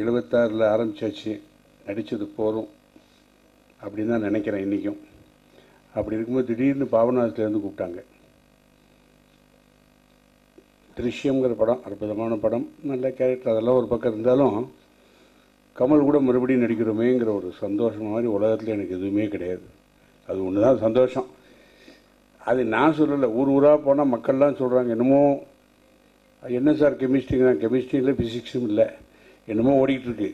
எழுபத்தாறில் ஆரம்பிச்சாச்சு. நடித்தது போதும் அப்படின்னு தான் நினைக்கிறேன் இன்றைக்கும் அப்படி இருக்கும்போது திடீர்னு பாபநாசத்துலேருந்து கூப்பிட்டாங்க. திருஷ்யங்கிற படம் அற்புதமான படம் நல்ல கேரக்டர் அதெல்லாம் ஒரு பக்கம் இருந்தாலும் கமல் கூட மறுபடியும் நடிக்கிறோமேங்கிற ஒரு சந்தோஷம் மாதிரி உலகத்தில் எனக்கு எதுவுமே கிடையாது. அது ஒன்று தான் சந்தோஷம். அது நான் சொல்லலை ஊர் ஊராக போனால் மக்கள்லாம் சொல்கிறாங்க என்னமோ என்ன சார் கெமிஸ்ட்ரிங்க கெமிஸ்ட்ரி இல்லை ஃபிசிக்ஸும் இல்லை. என்னமோ ஓடிக்கிட்டு இருக்கு.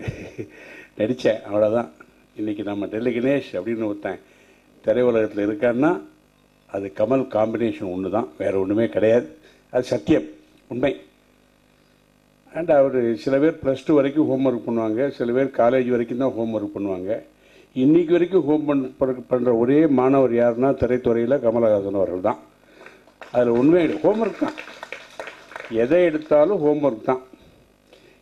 நடித்தேன் அவ்வளோதான் இன்றைக்கி நம்ம டெல்லி கணேஷ் அப்படின்னு ஒருத்தன் திரையுலகத்தில் இருக்கான்னா அது கமல் காம்பினேஷன் ஒன்று தான் வேறு ஒன்றுமே கிடையாது. அது சத்தியம் உண்மை. அண்ட் அவர் சில பேர் ப்ளஸ் டூ வரைக்கும் ஹோம் ஒர்க் பண்ணுவாங்க சில பேர் காலேஜ் வரைக்கும் தான் ஹோம் ஒர்க் பண்ணுவாங்க. இன்றைக்கி வரைக்கும் ஹோம் பண்ணுற ஒரே மாணவர் யாருன்னா திரைத்துறையில் கமலஹாசன் அவர்கள் தான். அதில் உண்மை ஹோம் ஒர்க் தான். எதை எடுத்தாலும் ஹோம் ஒர்க் தான்.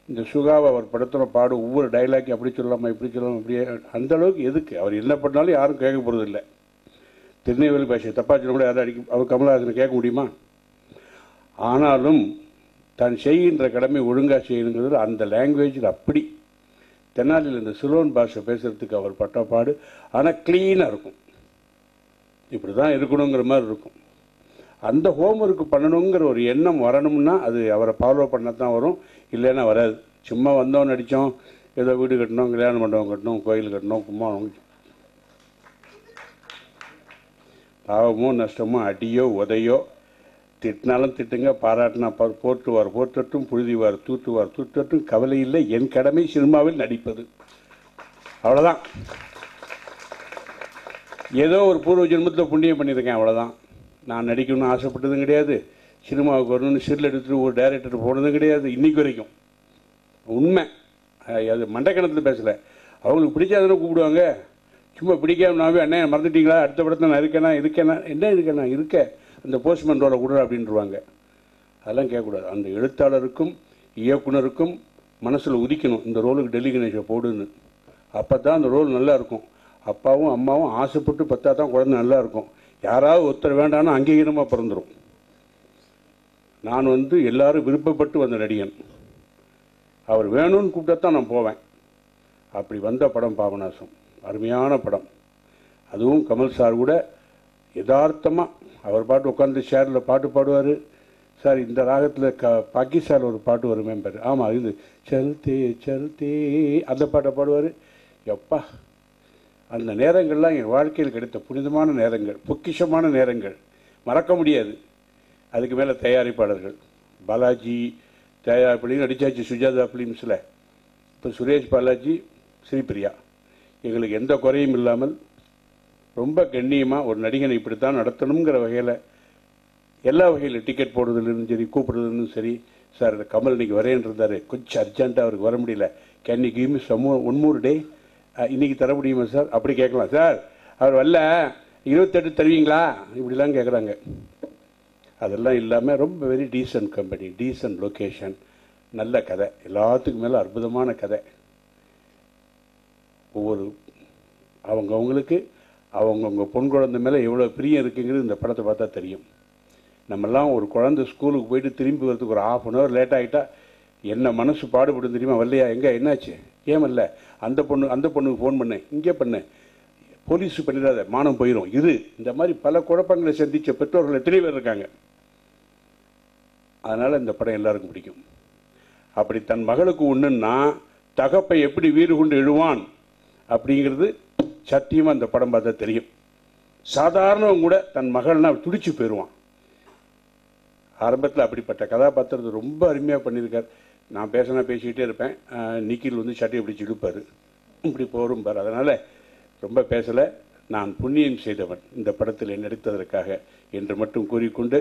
இந்த சுகாவை அவர் படுத்துகிற பாடு ஒவ்வொரு டைலாக் அப்படி சொல்லலாமா இப்படி சொல்லலாமா அப்படியே அந்தளவுக்கு எதுக்கு? அவர் என்ன பண்ணாலும் யாரும் கேட்க போகிறது இல்லை. திருநெல்வேலி பாஷை தப்பா சொல்ல கூட யாரும் அடிக்க அவர் கமலஹாசனை கேட்க முடியுமா? ஆனாலும் தான் செய்கின்ற கடமை ஒழுங்காக செய்யணுங்கிறது அந்த லாங்குவேஜில் அப்படி. தென்னாலியில் இந்த சிலோன் பாஷை பேசுகிறதுக்கு அவர் பட்ட பாடு ஆனால் க்ளீனாக இருக்கும். இப்படி தான் இருக்கணுங்கிற மாதிரி இருக்கும். அந்த ஹோம்ஒர்க் பண்ணணுங்கிற ஒரு எண்ணம் வரணும்னா அது அவரை ஃபாலோ பண்ண தான் வரும். இல்லைன்னா வராது. சும்மா வந்தோம் நடித்தோம் ஏதோ வீடு கட்டணும் கல்யாண மண்டபம் கட்டணும் கோயில் கட்டணும் கும்மாளம் பாவமோ நஷ்டமோ அடியோ உதையோ திட்டினாலும் திட்டுங்க பாராட்டினா பா- போற்றுவார் போற்றட்டும் புழுதிவார் தூற்றுவார் தூற்றட்டும் கவலை இல்லை என் கடமை சினிமாவில் நடிப்பது. அவ்வளோதான் ஏதோ ஒரு பூர்வ ஜென்மத்தில் புண்ணியம் பண்ணியிருக்கேன் அவ்வளோதான் நான் நடிக்கணும்னு ஆசைப்பட்டதும் கிடையாது. சினிமாவுக்கு வரணும்னு சிறில் எடுத்துகிட்டு ஒரு டைரக்டர் போனதும் கிடையாது. இன்றைக்கி வரைக்கும். உண்மை. அது மண்டக்கணத்தில் பேசலை. அவங்களுக்கு பிடிக்காதுன்னு கூப்பிடுவாங்க. சும்மா பிடிக்காமனாவே அண்ணே மறந்துட்டீங்களா? அடுத்த படத்தில் நான் இருக்கேனா? இருக்கேனா? என்ன இருக்கேனா? இருக்க. அந்த போஸ்ட்மேன் ரோலை கொடுற அப்படின்றவாங்க. அதெல்லாம் கேட்கக்கூடாது. அந்த எழுத்தாளருக்கும் இயக்குனருக்கும் மனசில் உதிக்கணும். இந்த ரோலுக்கு டெல்லி கணேஷை போடுன்னு. அப்போ தான் அந்த ரோல் நல்லாயிருக்கும் அப்பாவும் அம்மாவும் ஆசைப்பட்டு பார்த்தா தான் குழந்தை நல்லாயிருக்கும் யாராவது ஒருத்தர் வேண்டாம்னு அங்கீகாரமாக பிறந்துடும் நான் வந்து எல்லாரும் விருப்பப்பட்டு வந்த நடிகன். அவர் வேணும்னு கூப்பிட்டத்தான் நான் போவேன். அப்படி வந்த படம் பாபநாசம். அருமையான படம். அதுவும் கமல் சார் கூட யதார்த்தமாக அவர் பாட்டு உட்காந்து ஷேரில் பாட்டு பாடுவார். சார் இந்த ராகத்தில் க பாகிஸ்தான் ஒரு பாட்டு வருமே பாரு ஆமாம் இது சல்தே சல்தே அந்த பாட்டை பாடுவார். எப்பா அந்த நேரங்கள்லாம் என் வாழ்க்கையில் கிடைத்த புனிதமான நேரங்கள் பொக்கிஷமான நேரங்கள். மறக்க முடியாது. அதுக்கு மேலே தயாரிப்பாளர்கள். பாலாஜி தயாரிப்பாளி நடிச்சாச்சு சுஜாதா ஃபிலிம்ஸில் இப்போ சுரேஷ் பாலாஜி ஸ்ரீபிரியா. எங்களுக்கு எந்த குறையும் இல்லாமல் ரொம்ப கண்ணியமாக ஒரு நடிகனை இப்படித்தான் நடத்தணுங்கிற வகையில் எல்லா வகையில் டிக்கெட் போடுறதுலேருந்து சரி கூப்பிடுறதுலும் சரி சார் கமல் இன்னைக்கு வரேன்னு இருந்தார். கொஞ்சம் அர்ஜென்ட்டாக அவருக்கு வர முடியல. Can you give me some one more day இன்னைக்கு தர முடியுமா சார்? அப்படி கேட்கலாம் சார். அவர் வரல. இருபத்தெட்டு தருவீங்களா? இப்படிலாம் கேட்குறாங்க. அதெல்லாம் இல்லாமல் ரொம்ப very decent company decent location நல்ல கதை. எல்லாத்துக்கும் மேலே அற்புதமான கதை. ஒவ்வொரு அவங்கவுங்களுக்கு அவங்கவுங்க பொன் குழந்தை மேலே எவ்வளோ பிரியம் இருக்குங்கிறது இந்த படத்தை பார்த்தா தெரியும். நம்மெல்லாம் ஒரு குழந்தை ஸ்கூலுக்கு போயிட்டு திரும்பி வரதுக்கு ஒரு ஆஃப் அன் ஹவர் லேட் ஆகிட்டா என்ன மனசு பாடுபடும் தெரியுமா? வரலையா? எங்கே? என்னாச்சு? ஏமல்ல அந்த பொண்ணு அந்த பொண்ணுக்கு ஃபோன் பண்ணேன் இங்கே பண்ணேன் போலீஸ் பண்ணிடாத. மானம் போயிடும் இது இந்த மாதிரி பல குழப்பங்களை சந்திச்ச பெற்றோர்கள் எத்தனை பேர் இருக்காங்க? அதனால் இந்த படம் எல்லாருக்கும் பிடிக்கும். அப்படி தன் மகளுக்கு ஒன்றுன்னா தகப்பை எப்படி வீறு கொண்டு எழுவான் அப்படிங்கிறது சத்தியமாக அந்த படம் பார்த்தா தெரியும். சாதாரணவங்க கூட தன் மகள்னா துடிச்சு போயிடுவான். ஆரம்பத்தில் அப்படிப்பட்ட கதாபாத்திரத்தை ரொம்ப அருமையாக பண்ணியிருக்கார். நான் பேசினா பேசிக்கிட்டே இருப்பேன். நிக்கில் வந்து சட்டையை பிடிச்சி இழுப்பார். இப்படி போரும் பார். அதனால் ரொம்ப பேசலை. நான் புண்ணியம் செய்தவன். இந்த படத்தில் நடித்ததற்காக என்று மட்டும் கூறிக்கொண்டு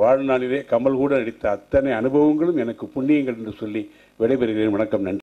வாழ்நாளிலே கமல் கூட நடித்த அத்தனை அனுபவங்களும் எனக்கு புண்ணியங்கள் என்று சொல்லி விடைபெறுகிறேன். வணக்கம் நன்றி.